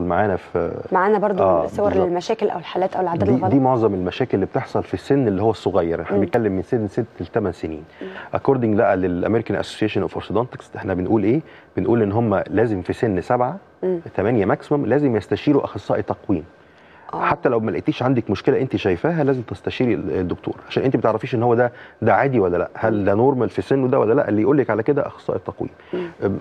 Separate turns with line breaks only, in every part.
معانا في
معانا برضو
آه،
صور. للمشاكل أو الحالات أو العادات
دي,
الغلط
دي معظم المشاكل اللي بتحصل في السن اللي هو الصغير
إحنا.
بنتكلم من سن 6 ل 8 سنين according بقى لل American Association of Orthodontics إحنا بنقول إيه بنقول إن هم لازم في سن 7
مم.
8 maximum لازم يستشيروا أخصائي تقويم
آه.
حتى لو ما لقيتيش عندك مشكلة انت شايفاها لازم تستشيري الدكتور عشان انت ما بتعرفيش ان هو ده ده عادي ولا لأ؟ هل ده normal في سنه ده ولا لأ؟ اللي يقول لك على كده أخصائي التقويم.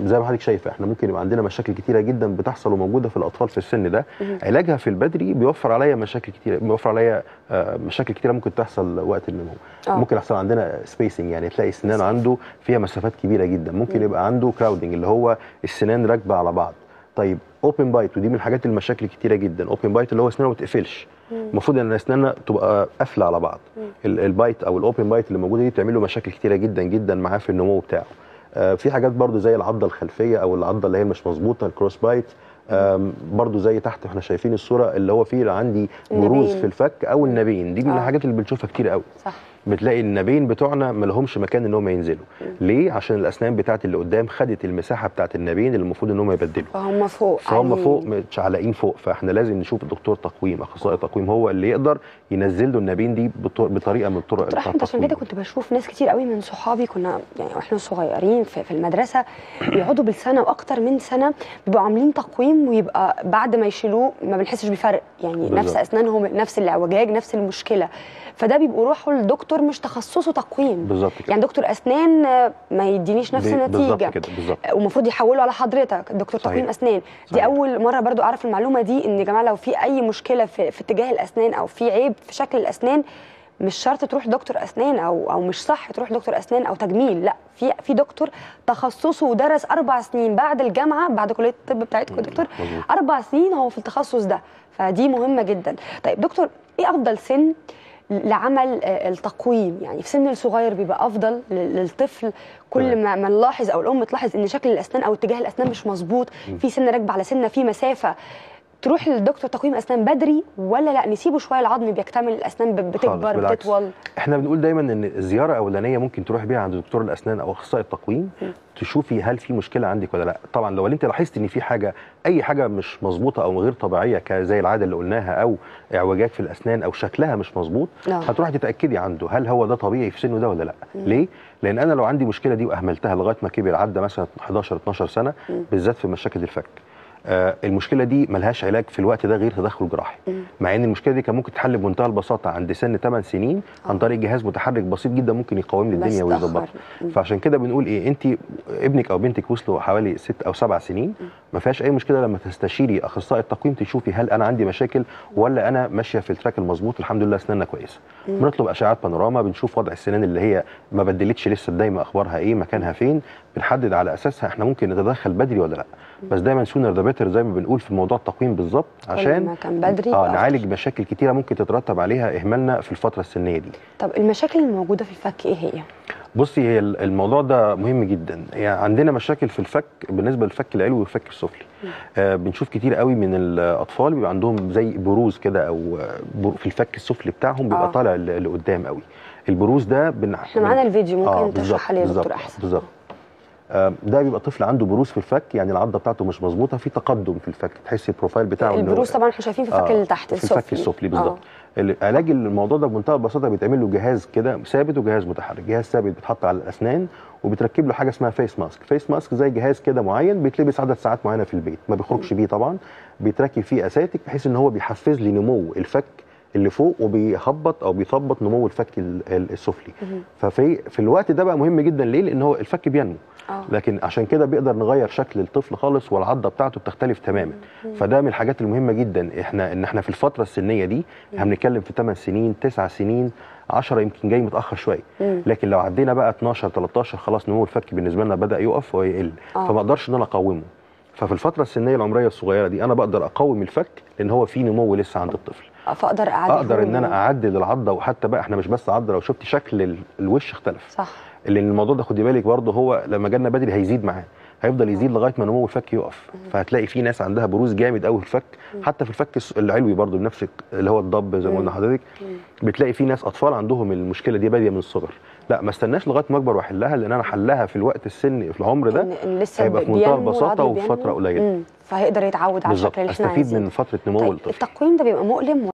زي ما حضرتك شايفة إحنا ممكن يبقى عندنا مشاكل كتيرة جدا بتحصل وموجودة في الأطفال في السن ده. علاجها في البدري بيوفر عليا مشاكل كتيرة بيوفر عليا آه، مشاكل كتيرة ممكن تحصل وقت النمو.
آه.
ممكن يحصل عندنا spacing يعني تلاقي السنان عنده فيها مسافات كبيرة جدا. ممكن يبقى عنده crowding اللي هو السنان راكبة على بعض. طيب open bite ودي من الحاجات المشاكل كتيرة جدا. open bite اللي هو اسنانه ما بتقفلش. المفروض إن اسناننا تبقى قافلة على بعض. ال- ال bite أو ال open bite اللي موجودة دي بتعمل له مشاكل كتيرة جدا جدا معاه في النمو بتاعه. آه، في حاجات برضو زي العضة الخلفية أو العضة اللي هي مش مظبوطة الكروس بايت برضو زي تحت إحنا شايفين الصورة اللي هو فيه عندي بروز. في الفك أو النبين دي من
آه.
الحاجات اللي بنشوفها كتير قوي
صح.
بتلاقي النبين بتوعنا ما لهمش مكان إن هم ينزلوا. ليه؟ عشان الأسنان بتاعت اللي قدام خدت المساحة بتاعت النبين اللي المفروض إن هم يبدلوا.
فهم فوق
فهم. فوق متشعلقين فوق. فإحنا لازم نشوف الدكتور تقويم أخصائي تقويم هو اللي يقدر ينزل له النبين دي بط- بطريقة من الطرق
دكتور
بتاع
احمد عشان كده
التقويم.
كنت بشوف ناس كتير قوي من صحابي كنا يعني وإحنا صغيرين في, في المدرسة بيقعدوا بالسنة وأكتر من سنة بيبقوا عاملين تقويم ويبقى بعد ما يشيلوه ما بنحسش بفرق. يعني
بالظبط.
نفس أسنانهم نفس الأعوجاج نفس المشكلة. فده بيبقوا روحوا لدكتور مش تخصصه تقويم.
بالظبط
يعني دكتور أسنان آه، ما يدينيش نفس
النتيجة.
ومفروض يحولوا على حضرتك دكتور
صحيح.
تقويم أسنان. دي
صحيح.
أول مرة برضو أعرف المعلومة دي إن يا جماعة لو في أي مشكلة في, في اتجاه الأسنان أو في عيب في شكل الأسنان مش شرط تروح دكتور أسنان أو أو مش صح تروح دكتور أسنان أو تجميل. لأ في في دكتور تخصصه ودرس أربع سنين بعد الجامعة بعد كلية الطب بتاعتكم يا دكتور. أربع سنين هو في التخصص ده. فدي مهمة جدا. طيب دكتور إيه أفضل سن؟ لعمل آه، التقويم. يعني في سن الصغير بيبقى أفضل لل- للطفل. كل. ما ما نلاحظ أو الأم تلاحظ إن شكل الأسنان أو اتجاه الأسنان مش مظبوط. في سنه راكبة على سنة في مسافة. تروح للدكتور تقويم اسنان بدري ولا لا؟ نسيبه شوية العظم بيكتمل الأسنان بتكبر. بتطول.
إحنا بنقول دايما إن زياره اولانيه ممكن تروح بيها عند دكتور الأسنان أو أخصائي التقويم تشوفي هل في مشكلة عندك ولا لا. طبعا لو أنت لاحظت إن في حاجة أي حاجة مش مظبوطة أو غير طبيعية زي العادة اللي قلناها أو اعوجاج في الأسنان أو شكلها مش مظبوط
نعم.
هتروحي تتأكدي عنده هل هو ده طبيعي في سنه ده ولا لا. ليه؟ لأن أنا لو عندي مشكلة دي وأهملتها لغاية ما كبر عدى مثلا 11 12 سنة بالذات في مشاكل الفك. المشكلة دي ملهاش علاج في الوقت ده غير تدخل جراحي مع إن المشكلة دي كان ممكن تتحل بمنتهى البساطة عند سن 8 سنين عن طريق جهاز متحرك بسيط جدا ممكن يقوم لي الدنيا. ويظبطها. فعشان كده بنقول إيه أنت ابنك أو بنتك وصلوا حوالي ست أو سبع سنين ما فيهاش أي مشكلة لما تستشيري أخصائي التقويم تشوفي هل أنا عندي مشاكل ولا أنا ماشية في ال track المظبوط الحمد لله أسناننا كويسة. بنطلب اشعات panorama بنشوف وضع السنان اللي هي ما بدلتش لسه دايما أخبارها إيه مكانها فين بنحدد على أساسها إحنا ممكن نتدخل بدري ولا لأ. بس دايما sooner the better زي ما بنقول في موضوع التقويم بالظبط عشان
كان بدري آه
نعالج مشاكل كتيرة ممكن تترتب عليها إهمالنا في الفترة السنية دي.
طب المشاكل الموجودة في الفك إيه هي؟
بصي هي ال- الموضوع ده مهم جدا. يعني عندنا مشاكل في الفك بالنسبة للفك العلوي والفك السفلي. آه بنشوف كتير قوي من الأطفال بيبقى عندهم زي بروز كده أو آه، في الفك السفلي بتاعهم بيبقى
آه.
آه. طالع لقدام قوي. البروز ده بن...
إحنا معانا الفيديو ممكن
بالظبط،
تشرحها لي دكتور أحسن.
بالظبط. آه، ده بيبقى طفل عنده بروز في الفك يعني العضة بتاعته مش مظبوطة في تقدم في الفك تحسي البروفايل بتاعه
البروز طبعا إحنا شايفين في الفك اللي تحت
في الفك السفلي. بالظبط علاج الموضوع ده بمنتهى البساطة بيتعمل له جهاز كده ثابت وجهاز متحرك. جهاز ثابت بيتحط على الأسنان وبتركب له حاجة اسمها face mask face mask زي جهاز كده معين بيتلبس عدد ساعات معينة في البيت ما بيخرجش بيه طبعا بيتركب فيه أساتك بحيث إن هو بيحفز لي نمو الفك اللي فوق وبيهبط أو بيثبط نمو الفك ال- ال- السفلي. ففي في الوقت ده بقى مهم جدا. ليه؟ لأن هو الفك بينمو.
آه.
لكن عشان كده بيقدر نغير شكل الطفل خالص والعضة بتاعته بتختلف تماما. فده من الحاجات المهمة جدا. إحنا إن إحنا في الفترة السنية دي إحنا بنتكلم في 8 سنين 9 سنين 10 يمكن جاي متأخر شوية. لكن لو عدينا بقى 12 13 خلاص نمو الفك بالنسبة لنا بدأ يقف ويقل.
آه.
فما أقدرش إن أنا اقومه ففي الفترة السنية العمرية الصغيرة دي أنا بقدر اقوم الفك لأن هو في نمو لسه عند الطفل.
فأقدر اعدل
أقدر إن أنا أعدل العضة وحتى بقى إحنا مش بس عضة لو شفت شكل ال- الوش اختلف.
صح.
لأن الموضوع ده خدي بالك برضه هو لما جالنا بدري هيزيد معاه. هيفضل يزيد لغاية ما نمو الفك يقف. فهتلاقي في ناس عندها بروز جامد قوي في الفك. حتى في الفك العلوي برضه بنفس اللي هو الضب زي ما قلنا حضرتك بتلاقي في ناس أطفال عندهم المشكلة دي بادية من الصغر. لا ما استناش لغاية ما أكبر وأحلها لأن أنا حلها في الوقت السن في العمر ده
لسه
هيبقى في منتهى
البساطة
وفي فتره.
قليلة. فهيقدر يتعود على الشكل اللي إحنا
أستفيد
عايزينه
من فترة نمو
طيب
الطفل
التقويم ده بيبقى مؤلم